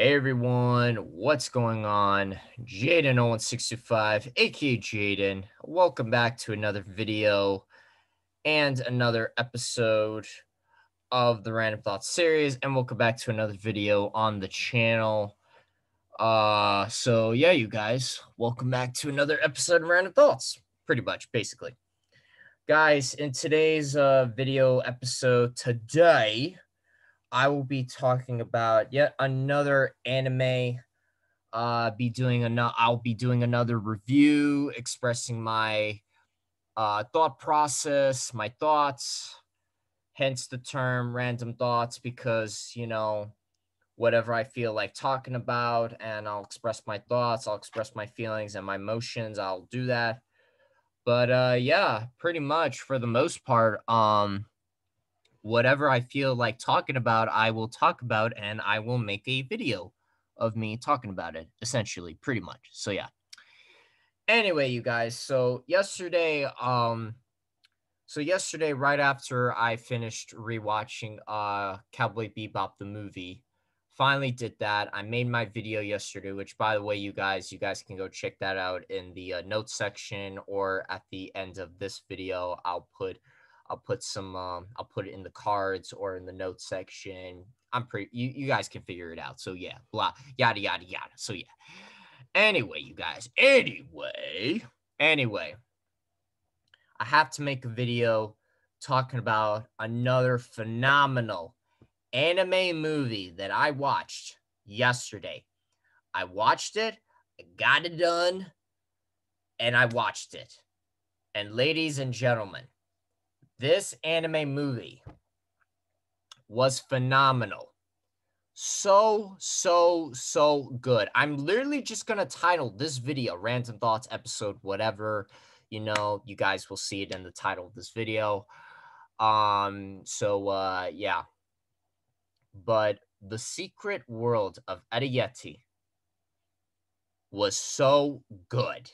Hey everyone, what's going on? Jaden O 1625, aka Jaden. Welcome back to another video and another episode of the Random Thoughts series, and welcome back to another video on the channel. Uh, so yeah, you guys, welcome back to another episode of Random Thoughts. Pretty much, basically. Guys, in today's uh video episode today, I will be talking about yet another anime. Uh, be doing another. I'll be doing another review, expressing my uh, thought process, my thoughts. Hence the term "random thoughts," because you know, whatever I feel like talking about, and I'll express my thoughts. I'll express my feelings and my emotions. I'll do that. But uh, yeah, pretty much for the most part, um whatever I feel like talking about, I will talk about and I will make a video of me talking about it, essentially, pretty much. So yeah. Anyway, you guys, so yesterday, um, so yesterday, right after I finished rewatching uh Cowboy Bebop the movie, finally did that. I made my video yesterday, which by the way, you guys, you guys can go check that out in the uh, notes section or at the end of this video. I'll put I'll put some um, I'll put it in the cards or in the notes section. I'm pretty you, you guys can figure it out. So yeah, blah yada yada yada. So yeah. Anyway, you guys. Anyway, anyway. I have to make a video talking about another phenomenal anime movie that I watched yesterday. I watched it, I got it done, and I watched it. And ladies and gentlemen, this anime movie was phenomenal. So, so, so good. I'm literally just going to title this video Random Thoughts episode, whatever. You know, you guys will see it in the title of this video. Um, so, uh, yeah. But the secret world of Arrietty was so good.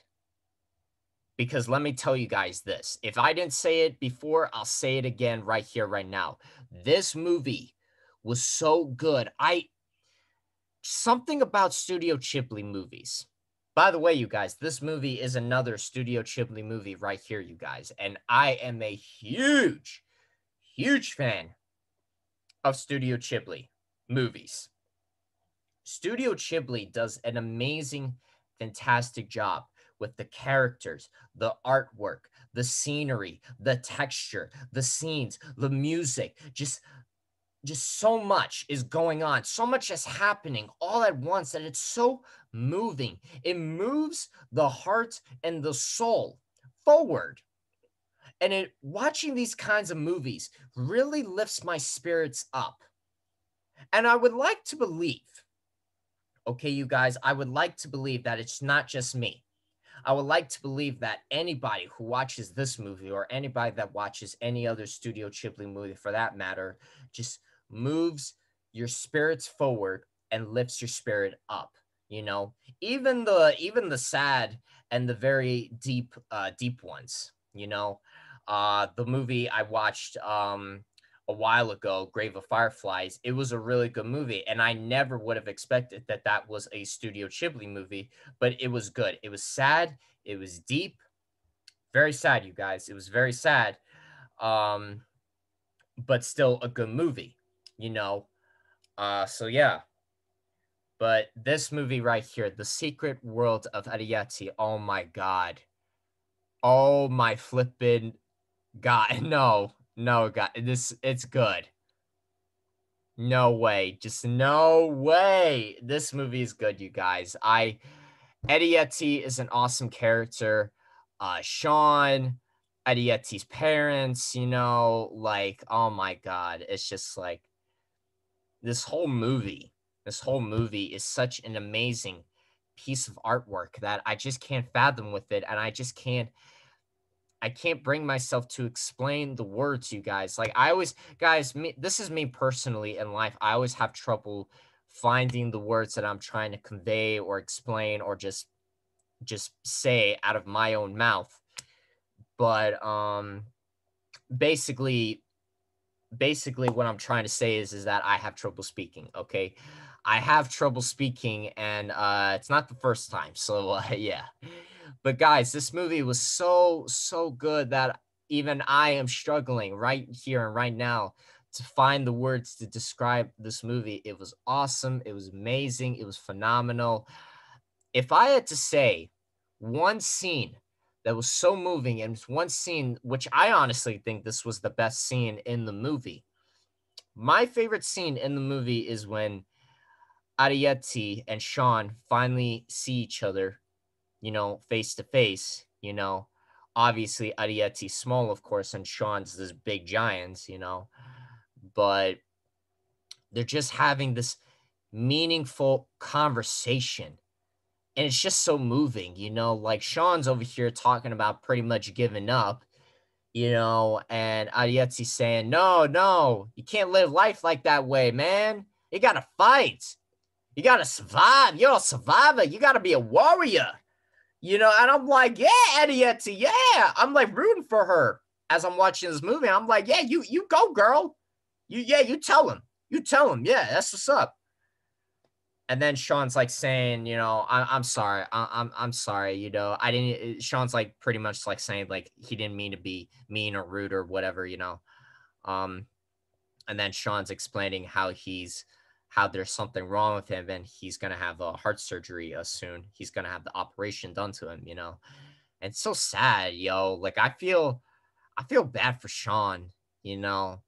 Because let me tell you guys this if I didn't say it before, I'll say it again right here, right now. This movie was so good. I something about Studio Ghibli movies. By the way, you guys, this movie is another Studio Ghibli movie right here, you guys. And I am a huge, huge fan of Studio Ghibli movies. Studio Ghibli does an amazing, fantastic job with the characters, the artwork, the scenery, the texture, the scenes, the music, just just so much is going on. So much is happening all at once that it's so moving. It moves the heart and the soul forward. And it watching these kinds of movies really lifts my spirits up. And I would like to believe, okay, you guys, I would like to believe that it's not just me. I would like to believe that anybody who watches this movie or anybody that watches any other Studio Ghibli movie for that matter just moves your spirits forward and lifts your spirit up you know? Even the even the sad and the very deep uh deep ones you know? Uh the movie i watched um a while ago, Grave of Fireflies. It was a really good movie, and I never would have expected that that was a Studio Ghibli movie, but it was good. It was sad. It was deep. Very sad, you guys. It was very sad, um, but still a good movie, you know. Uh, so yeah. But this movie right here, The Secret World of Arrietty, oh my god. Oh my flippin' god. No, no, God, this it's good. No way. Just no way. This movie is good, you guys. I Arrietty is an awesome character. Uh Sean, Arrietty's parents, you know, like, oh my god, it's just like this whole movie. This whole movie is such an amazing piece of artwork that I just can't fathom with it. And I just can't I can't bring myself to explain the words, you guys. Like I always, guys, me, this is me personally in life. I always have trouble finding the words that I'm trying to convey or explain or just just say out of my own mouth. But um basically basically what I'm trying to say is is that I have trouble speaking, okay? I have trouble speaking, and uh, it's not the first time. So uh, yeah, but guys, this movie was so so good that even I am struggling right here and right now to find the words to describe this movie. It was awesome. It was amazing. It was phenomenal. If I had to say one scene that was so moving and one scene which I honestly think this was the best scene in the movie. My favorite scene in the movie is when Arrietty and Sean finally see each other, you know, face to face, you know. Obviously Arrietty's small, of course, and Sean's this big giant, you know. But they're just having this meaningful conversation and it's just so moving, you know. Like Sean's over here talking about pretty much giving up, you know, and Arrietty saying, "No, no, you can't live life like that way, man. You gotta fight. You gotta survive. You're a survivor. You gotta be a warrior." You know, and I'm like, yeah, Eddie Arrietty, yeah. I'm like rooting for her as I'm watching this movie. I'm like, yeah, you you go, girl. You yeah, you tell him. You tell him. Yeah, that's what's up and then Sean's like saying, you know, I, am sorry, I, I'm I'm sorry, you know, I didn't. Sean's like pretty much like saying like he didn't mean to be mean or rude or whatever, you know, um, and then Sean's explaining how he's how there's something wrong with him and he's gonna have a heart surgery uh, soon. He's gonna have the operation done to him, you know, and so sad, yo. Like I feel, I feel bad for Sean, you know,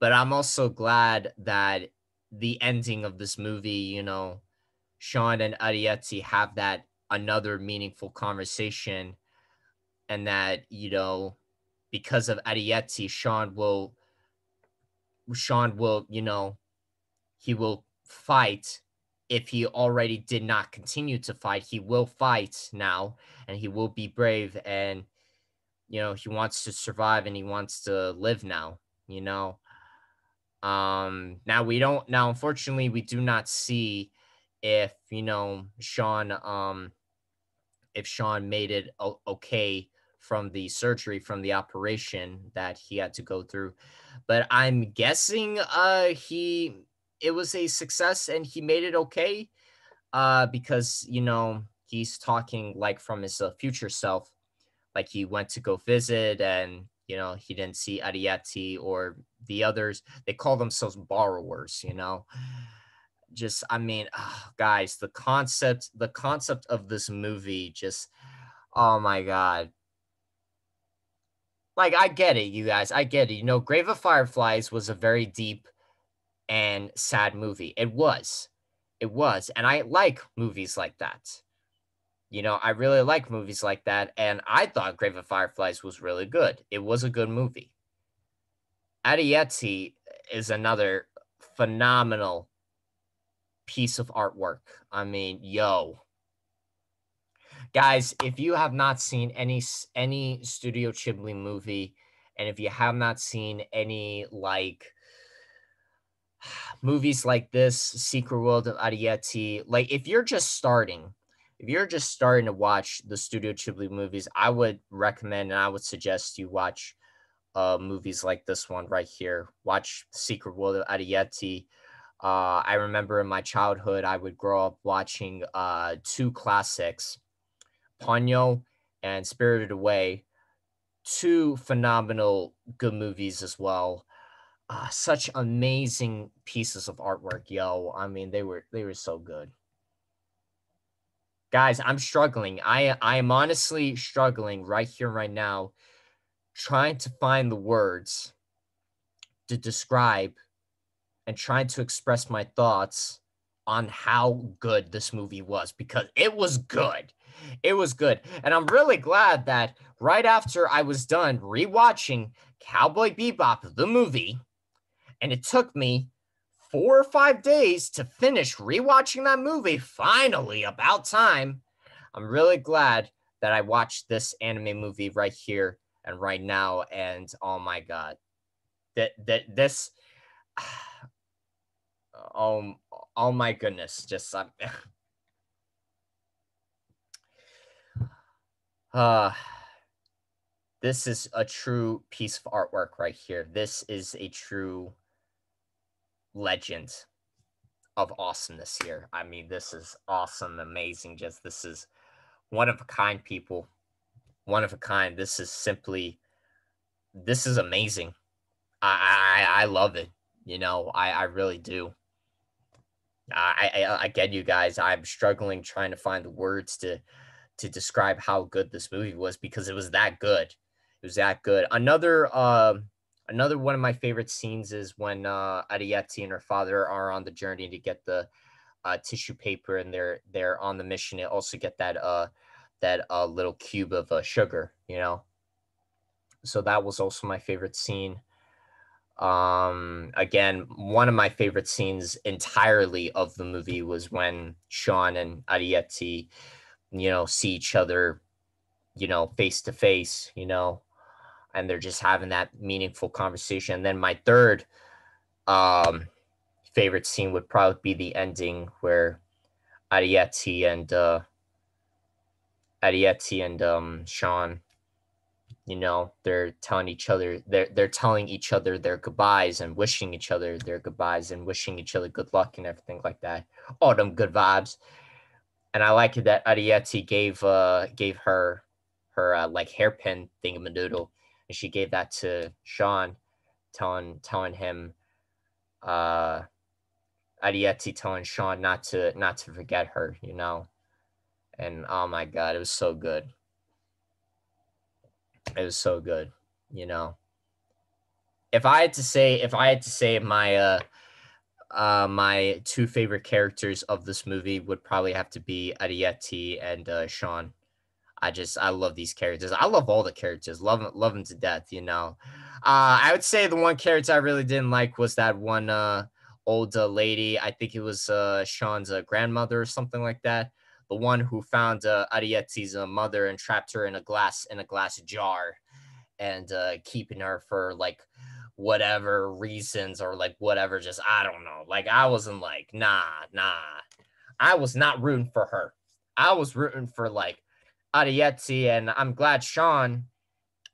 but I'm also glad that the ending of this movie, you know, Sean and Arrietty have that another meaningful conversation, and that you know, because of Arrietty, Sean will, Sean will, you know, he will fight. If he already did not continue to fight, he will fight now, and he will be brave, and you know, he wants to survive and he wants to live now. You know, um, now we don't now unfortunately we do not see if you know Sean um if Sean made it okay from the surgery from the operation that he had to go through. But I'm guessing uh he it was a success and he made it okay uh because you know he's talking like from his uh, future self like he went to go visit and you know, he didn't see Arrietty or the others. They call themselves borrowers, you know. Just, I mean, oh, guys, the concept, the concept of this movie just, oh my God. Like, I get it, you guys. I get it. You know, Grave of Fireflies was a very deep and sad movie. It was. It was. And I like movies like that. You know, I really like movies like that, and I thought Grave of Fireflies was really good. It was a good movie. Arrietty is another phenomenal piece of artwork. I mean, yo. Guys, if you have not seen any any Studio Ghibli movie, and if you have not seen any like movies like this, Secret World of Arrietty, like if you're just starting if you're just starting to watch the Studio Ghibli movies, I would recommend and I would suggest you watch uh, movies like this one right here. Watch Secret World of Arrietty. Uh, I remember in my childhood, I would grow up watching uh, two classics, Ponyo and Spirited Away. Two phenomenal good movies as well. Uh, such amazing pieces of artwork, yo. I mean, they were they were so good. Guys i'm struggling. I i am honestly struggling right here right now trying to find the words to describe and trying to express my thoughts on how good this movie was because it was good. It was good. And i'm really glad that right after i was done rewatching cowboy bebop the movie and it took me four or five days to finish rewatching that movie. Finally, about time. I'm really glad that I watched this anime movie right here and right now. And oh my god, that that this. Oh, oh my goodness! Just um, uh, this is a true piece of artwork right here. This is a true legend of awesomeness here. I mean, this is awesome, amazing. Just this is one of a kind, people. One of a kind. This is simply, this is amazing. I I, I love it. You know, I I really do. I, I I get you guys. I'm struggling trying to find the words to to describe how good this movie was because it was that good. It was that good. Another uh, another one of my favorite scenes is when uh, and her father are on the journey to get the uh, tissue paper, and they're they're on the mission to also get that uh that uh little cube of uh, sugar. You know, so that was also my favorite scene. Um, again, one of my favorite scenes entirely of the movie was when Sean and Arrietty, you know, see each other, you know, face to face, you know, and they're just having that meaningful conversation. And then my third um favorite scene would probably be the ending where Arrietty and uh Arrietty and um Sean you know they're telling each other they're they're telling each other their goodbyes and wishing each other their goodbyes and wishing each other good luck and everything like that. All them good vibes. And i like it that Arrietty gave uh gave her her uh, like hairpin thingamadoodle and she gave that to sean telling telling him uh Arrietty telling sean not to not to forget her you know and oh my god it was so good it was so good, you know. If I had to say, if I had to say my uh uh my two favorite characters of this movie would probably have to be Arrietty and uh Sean. I just I love these characters. I love all the characters. Love them, love them to death, you know. Uh I would say the one character I really didn't like was that one uh old uh, lady. I think it was uh Sean's uh, grandmother or something like that the one who found uh, Arrietty's uh, mother and trapped her in a glass in a glass jar, and keeping her for like whatever reasons or like whatever. Just I don't know. Like I wasn't like nah nah. I was not rooting for her. I was rooting for like Arrietty, and I'm glad Sean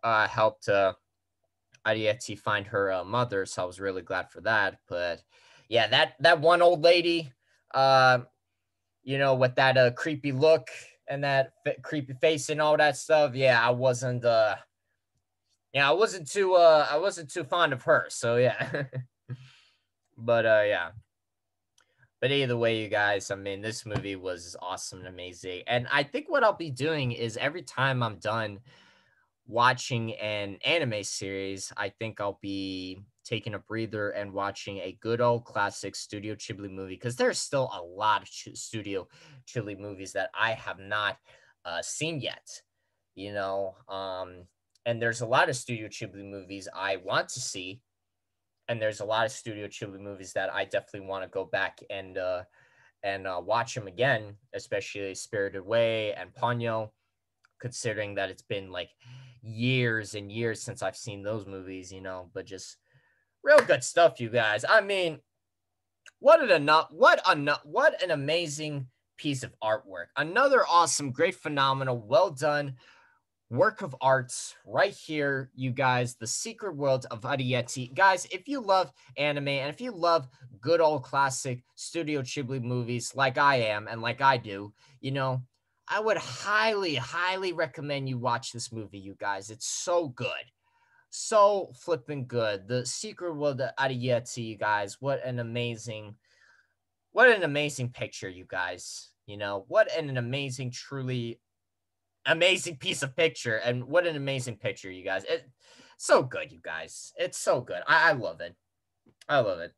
uh, helped uh, Arrietty find her uh, mother. So I was really glad for that. But yeah, that that one old lady. Uh, you know, with that uh, creepy look and that f- creepy face and all that stuff. Yeah, I wasn't. uh Yeah, I wasn't too. uh I wasn't too fond of her. So yeah. but uh yeah. But either way, you guys, I mean, this movie was awesome and amazing. And I think what I'll be doing is every time I'm done watching an anime series, I think I'll be taking a breather and watching a good old classic Studio Ghibli movie because there's still a lot of Ch- Studio Ghibli movies that I have not uh, seen yet. You know, um, and there's a lot of Studio Ghibli movies I want to see, and there's a lot of Studio Ghibli movies that I definitely want to go back and uh, and uh, watch them again, especially Spirited Away and Ponyo, considering that it's been like years and years since I've seen those movies, you know, but just real good stuff, you guys. I mean, what an what an what an amazing piece of artwork. Another awesome, great, phenomenal, well done work of arts right here, you guys. The Secret World of Arrietty. Guys, if you love anime and if you love good old classic Studio Ghibli movies like I am and like I do, you know, I would highly, highly recommend you watch this movie, you guys. It's so good so flipping good. The Secret World of Arrietty, you guys. What an amazing, what an amazing picture, you guys. You know, what an amazing, truly amazing piece of picture. And what an amazing picture, you guys. It so good, you guys. It's so good. I, I love it. I love it.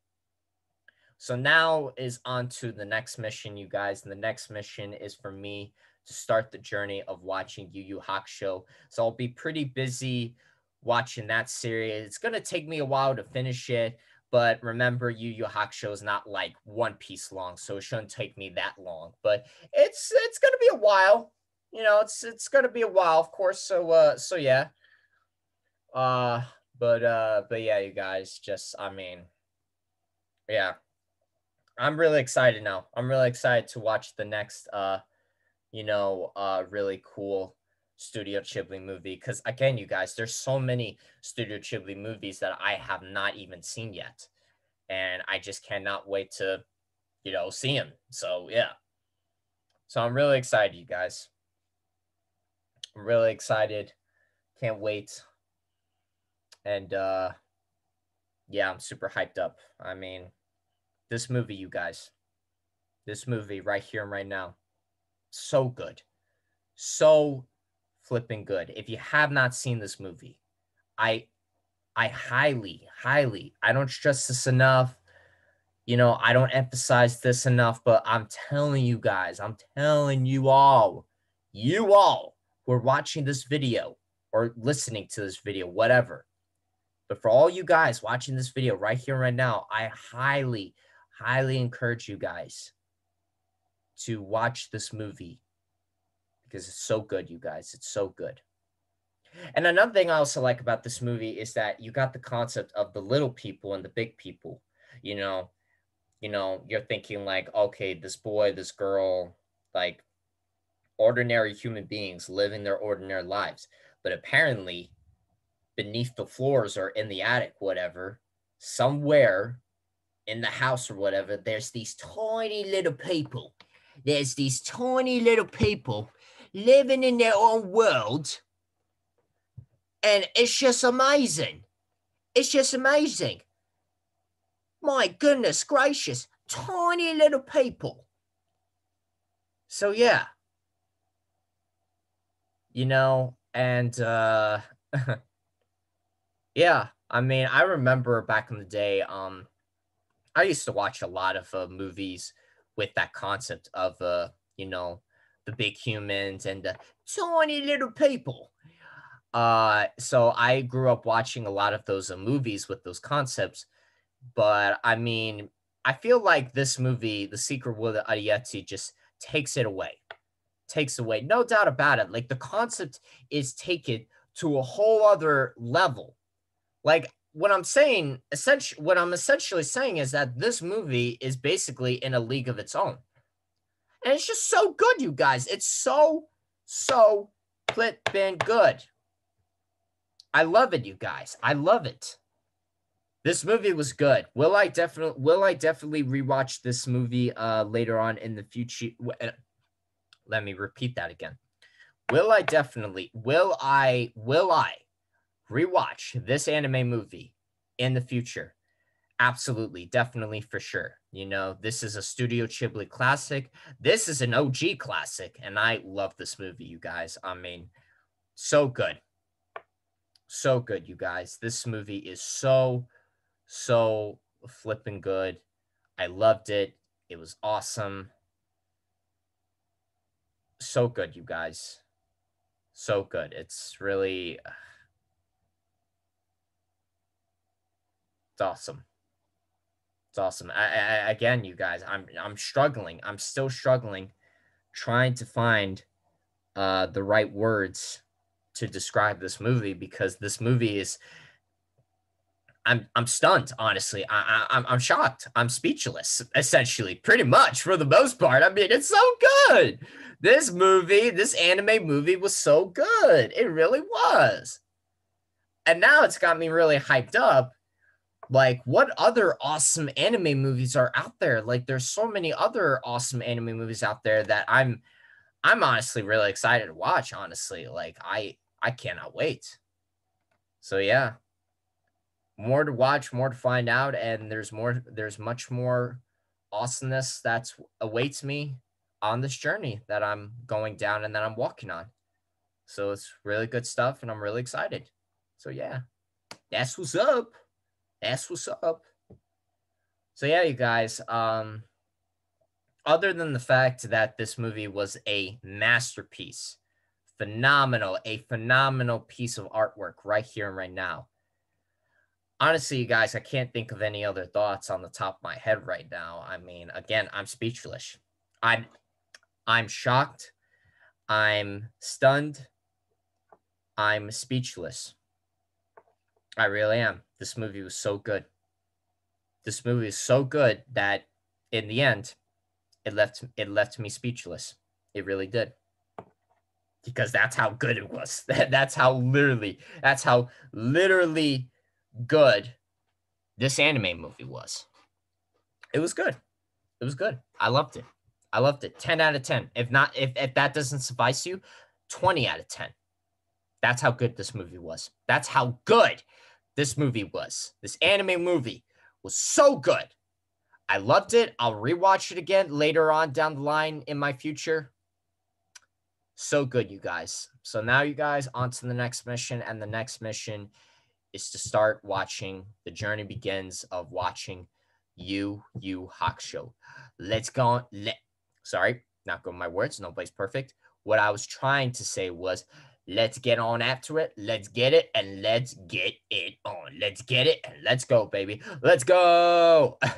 So now is on to the next mission, you guys. And the next mission is for me to start the journey of watching Yu Yu Hakusho. So I'll be pretty busy watching that series. It's gonna take me a while to finish it, but remember, Yu Yu Hakusho is not like One Piece long, so it shouldn't take me that long. But it's it's gonna be a while. You know, it's it's gonna be a while, of course. So uh, so yeah. Uh, but uh, but yeah, you guys, just I mean, yeah, I'm really excited now. I'm really excited to watch the next uh, you know, uh, really cool Studio Ghibli movie because again, you guys, there's so many Studio Ghibli movies that I have not even seen yet, and I just cannot wait to you know, see them. So yeah. So I'm really excited, you guys. I'm really excited. Can't wait. And uh yeah, I'm super hyped up. I mean, this movie, you guys. This movie right here and right now. So good. So flipping good. If you have not seen this movie, I I highly, highly, I don't stress this enough. You know, I don't emphasize this enough, but I'm telling you guys, I'm telling you all, you all who are watching this video or listening to this video, whatever. But for all you guys watching this video right here, right now, I highly, highly encourage you guys to watch this movie because it's so good, you guys. It's so good. And another thing I also like about this movie is that you got the concept of the little people and the big people. You know, you know, you're thinking like, okay, this boy, this girl, like ordinary human beings living their ordinary lives. But apparently, beneath the floors or in the attic, whatever, somewhere in the house or whatever, there's these tiny little people. There's these tiny little people living in their own world and it's just amazing. It's just amazing. My goodness gracious, tiny little people. So yeah. You know, and uh yeah, I mean, I remember back in the day um I used to watch a lot of uh, movies with that concept of uh, you know, the big humans and the tiny little people. Uh, so I grew up watching a lot of those uh, movies with those concepts, but I mean, I feel like this movie, The Secret World of Arrietty, just takes it away. Takes away, no doubt about it. Like the concept is taken to a whole other level. Like what I'm saying, essentially, what I'm essentially saying is that this movie is basically in a league of its own. And it's just so good, you guys. It's so, so flippin' good. I love it, you guys. I love it. This movie was good. Will I definitely will I definitely rewatch this movie uh later on in the future? Let me repeat that again. Will I definitely will I will I rewatch this anime movie in the future? Absolutely, definitely for sure. You know, this is a Studio Ghibli classic. This is an OG classic, and I love this movie, you guys. I mean, so good so good, you guys. This movie is so, so flipping good. I loved it. It was awesome. So good, you guys. So good. It's really. It's awesome. It's awesome. I, I, again, you guys, I'm I'm struggling. I'm still struggling, trying to find uh, the right words to describe this movie because this movie is I'm I'm stunned, honestly. I, I am I'm shocked. I'm speechless, essentially, pretty much for the most part. I mean, it's so good. This movie, this anime movie, was so good. It really was. And now it's got me really hyped up. Like, what other awesome anime movies are out there? Like, there's so many other awesome anime movies out there that I'm I'm honestly really excited to watch. Honestly, like I I cannot wait. So yeah, more to watch, more to find out, and there's more. There's much more awesomeness that awaits me on this journey that I'm going down and that I'm walking on. So it's really good stuff, and I'm really excited. So yeah, that's what's up. That's what's up. So yeah, you guys. Um, other than the fact that this movie was a masterpiece phenomenal, a phenomenal piece of artwork right here and right now. Honestly, you guys, I can't think of any other thoughts on the top of my head right now. I mean, again, I'm speechless. I'm I'm shocked. I'm stunned. I'm speechless. I really am. This movie was so good. This movie is so good that in the end, it left it left me speechless. It really did because that's how good it was. that's how literally, that's how literally good this anime movie was. It was good. it was good. I loved it. I loved it. 10 out of 10. If not, if, if that doesn't suffice you, 20 out of 10. That's how good this movie was. That's how good this movie was. This anime movie was so good. I loved it. I'll rewatch it again later on down the line in my future. So good, you guys. So now, you guys, on to the next mission. And the next mission is to start watching The Journey Begins of watching Yu Yu Hakusho. Let's go. Let, sorry, not going my words. No place perfect. What I was trying to say was let's get on after it. Let's get it and let's get it on. Let's get it and let's go, baby. Let's go.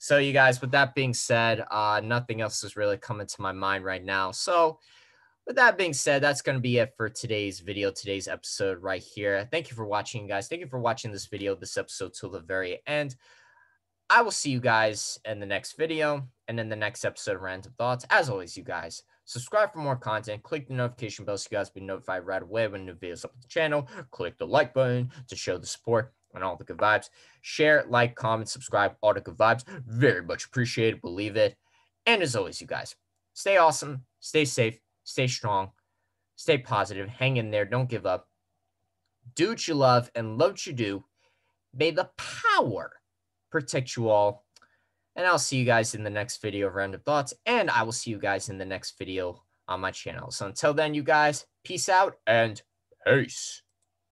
So, you guys, with that being said, uh, nothing else is really coming to my mind right now. So, with that being said, that's going to be it for today's video, today's episode right here. Thank you for watching, guys. Thank you for watching this video, this episode till the very end. I will see you guys in the next video and in the next episode of Random Thoughts. As always, you guys, subscribe for more content. Click the notification bell so you guys be notified right away when new videos up on the channel. Click the like button to show the support and all the good vibes. Share, like, comment, subscribe, all the good vibes. Very much appreciated. Believe it. And as always, you guys, stay awesome, stay safe, stay strong, stay positive, hang in there, don't give up. Do what you love and love what you do. May the power protect you all. And I'll see you guys in the next video round of Random Thoughts. And I will see you guys in the next video on my channel. So until then, you guys, peace out and peace.